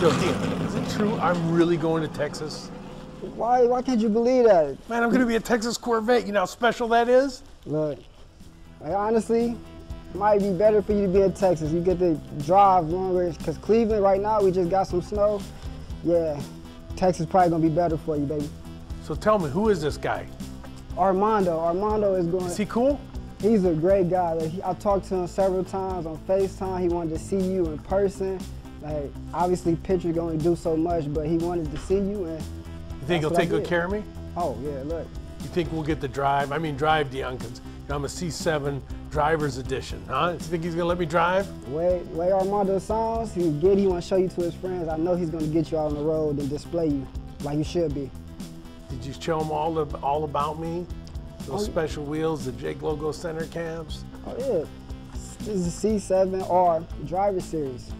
Yo, is it true I'm really going to Texas? Why why can't you believe that? Man, I'm going to be a Texas Corvette. You know how special that is? Look, like, honestly, it might be better for you to be in Texas. You get to drive longer, because Cleveland right now, we just got some snow. Yeah, Texas probably gonna be better for you, baby. So tell me, who is this guy? Armando, Armando is going, Is he cool? he's a great guy. Like, he- I talked to him several times on FaceTime. He wanted to see you in person. Like, obviously, pictures gonna do so much, but he wanted to see you, and You think he'll take good care of me? oh yeah, look. You think we'll get the drive? I mean, drive, because I'm a C7 driver's edition, huh? You think he's going to let me drive? Way, way Armando sounds, he's good. He want to show you to his friends. I know he's gonna get you out on the road and display you like you should be. Did you show him all, the, all about me? Those Oh. special wheels, the Jake Logo center caps? Oh yeah, this is a C7R driver series.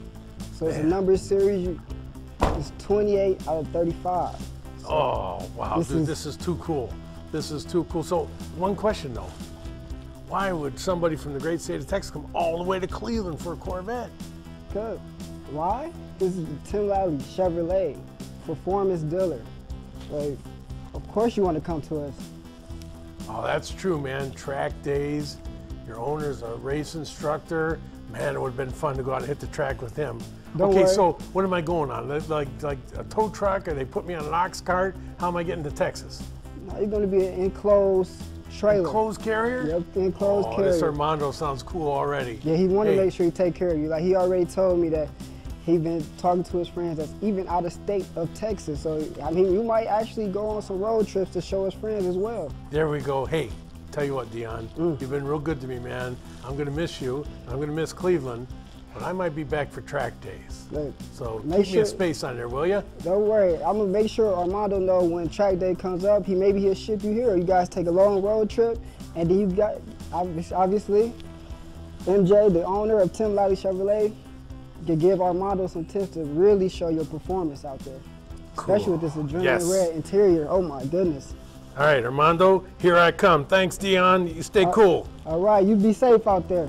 So it's a number series. It's 28 out of 35. Oh, wow, This dude, is- this is too cool. This is too cool. So, one question though. Why would somebody from the great state of Texas come all the way to Cleveland for a Corvette? Good. Why? This is the Tim Lally Chevrolet performance dealer. Like, of course you want to come to us. Oh, that's true, man. Track days, your owner's a race instructor. Man, it would have been fun to go out and hit the track with him. Don't okay, worry. so what am I going on? Like, like a tow truck, or they put me on an ox cart? How am I getting to Texas? You're gonna be an enclosed trailer. Closed carrier? Yep, enclosed oh, carrier. this Armando sounds cool already. Yeah, he wanted Hey, to make sure he take care of you. Like he already told me that he been talking to his friends that's even out of state of Texas. So I mean, you might actually go on some road trips to show his friends as well. There we go. Hey, tell you what, Dion, Mm. you've been real good to me, man. I'm gonna miss you. I'm gonna miss Cleveland, but I might be back for track days. Look, So Make keep me a space on there, will you? don't worry, I'm gonna make sure Armando know when track day comes up. He maybe he'll ship you here. You guys take a long road trip, and then you got obviously MJ, the owner of Tim Lally Chevrolet, can give Armando some tips to really show your performance out there. Especially with this adrenaline Yes. red interior. Oh my goodness. All right, Armando, here I come. Thanks, Dion. You stay cool. All right, you be safe out there.